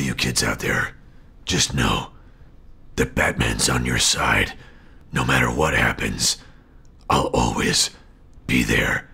all you kids out there, just know that Batman's on your side. No matter what happens, I'll always be there